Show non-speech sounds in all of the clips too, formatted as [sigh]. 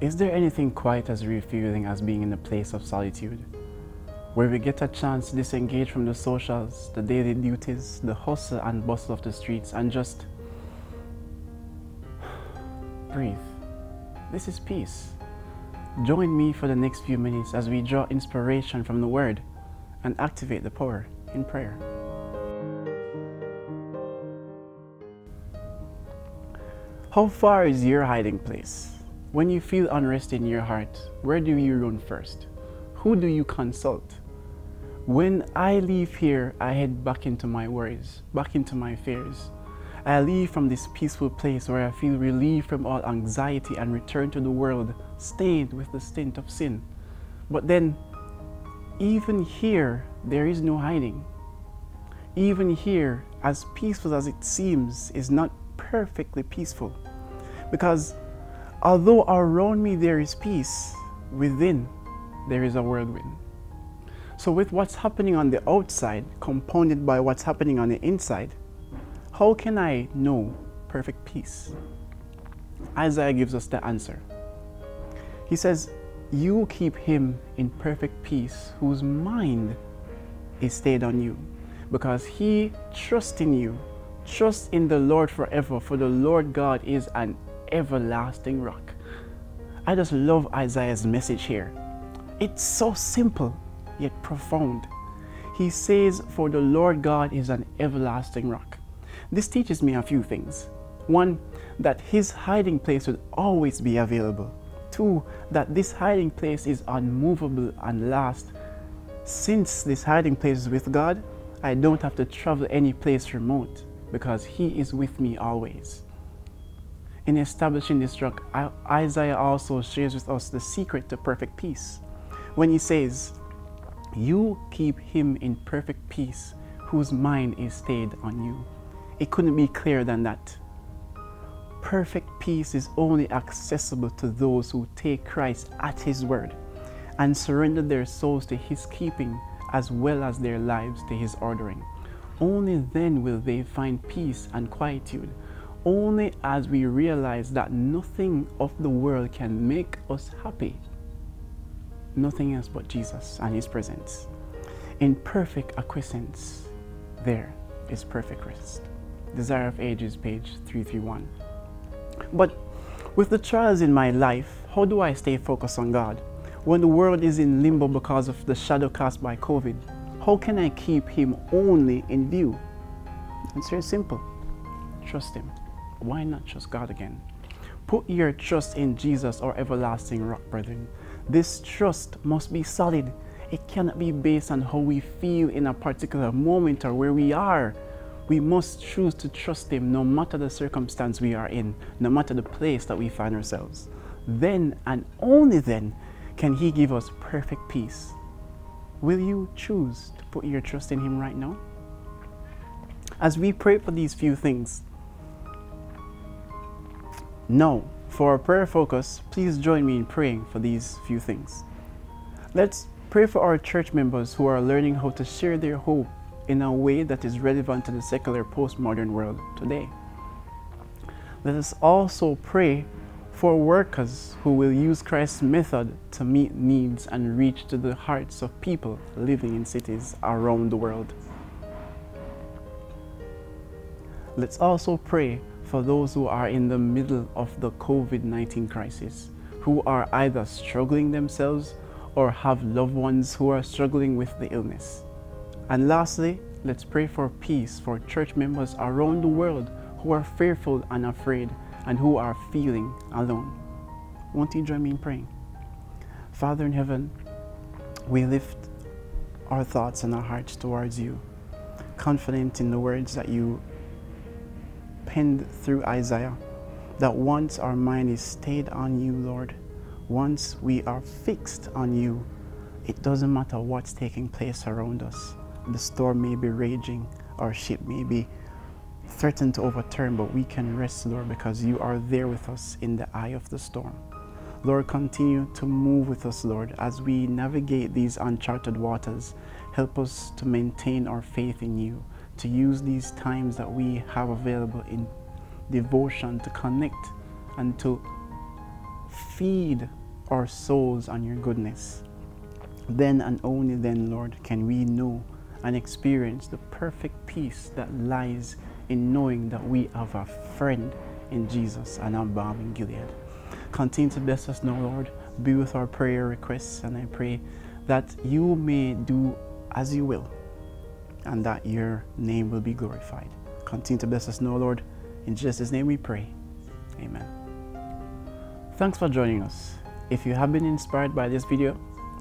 Is there anything quite as refueling as being in a place of solitude? Where we get a chance to disengage from the socials, the daily duties, the hustle and bustle of the streets, and just [sighs] breathe. This is peace. Join me for the next few minutes as we draw inspiration from the Word and activate the power in prayer. How far is your hiding place? When you feel unrest in your heart, where do you run first? Who do you consult? When I leave here, I head back into my worries, back into my fears. I leave from this peaceful place where I feel relieved from all anxiety and return to the world stained with the stint of sin. But then, even here, there is no hiding. Even here, as peaceful as it seems, is not perfectly peaceful. Because Although around me there is peace, within there is a whirlwind. So, with what's happening on the outside, compounded by what's happening on the inside, how can I know perfect peace? Isaiah gives us the answer. He says, You keep him in perfect peace, whose mind is stayed on you, because he trusts in you. Trust in the Lord forever, for the Lord God is an everlasting rock. I just love Isaiah's message here. It's so simple yet profound. He says, For the Lord God is an everlasting rock. This teaches me a few things. One, that his hiding place will always be available. Two, that this hiding place is unmovable and last. Since this hiding place is with God, I don't have to travel any place remote because he is with me always. In establishing this rock, Isaiah also shares with us the secret to perfect peace. When he says, You keep him in perfect peace, whose mind is stayed on you. It couldn't be clearer than that. Perfect peace is only accessible to those who take Christ at his word and surrender their souls to his keeping as well as their lives to his ordering. Only then will they find peace and quietude only as we realize that nothing of the world can make us happy. Nothing else but Jesus and His presence. In perfect acquiescence, there is perfect rest. Desire of Ages, page 331. But with the trials in my life, how do I stay focused on God? When the world is in limbo because of the shadow cast by COVID, how can I keep Him only in view? It's very simple. Trust Him why not trust God again? Put your trust in Jesus, our everlasting rock, brethren. This trust must be solid. It cannot be based on how we feel in a particular moment or where we are. We must choose to trust Him no matter the circumstance we are in, no matter the place that we find ourselves. Then and only then can He give us perfect peace. Will you choose to put your trust in Him right now? As we pray for these few things, now, for our prayer focus, please join me in praying for these few things. Let's pray for our church members who are learning how to share their hope in a way that is relevant to the secular postmodern world today. Let us also pray for workers who will use Christ's method to meet needs and reach to the hearts of people living in cities around the world. Let's also pray for those who are in the middle of the COVID 19 crisis, who are either struggling themselves or have loved ones who are struggling with the illness. And lastly, let's pray for peace for church members around the world who are fearful and afraid and who are feeling alone. Won't you join me in praying? Father in heaven, we lift our thoughts and our hearts towards you, confident in the words that you penned through Isaiah that once our mind is stayed on you, Lord, once we are fixed on you, it doesn't matter what's taking place around us. The storm may be raging, our ship may be threatened to overturn, but we can rest, Lord, because you are there with us in the eye of the storm. Lord, continue to move with us, Lord, as we navigate these uncharted waters. Help us to maintain our faith in you to use these times that we have available in devotion to connect and to feed our souls on your goodness. Then and only then, Lord, can we know and experience the perfect peace that lies in knowing that we have a friend in Jesus and our balm in Gilead. Continue to bless us now, Lord. Be with our prayer requests, and I pray that you may do as you will and that your name will be glorified. Continue to bless us now, Lord. In Jesus' name we pray. Amen. Thanks for joining us. If you have been inspired by this video,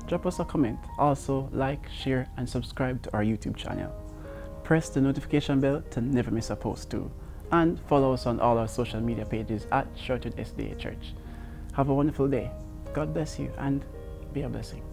drop us a comment. Also, like, share, and subscribe to our YouTube channel. Press the notification bell to never miss a post too. And follow us on all our social media pages at Shortwood SDA Church. Have a wonderful day. God bless you and be a blessing.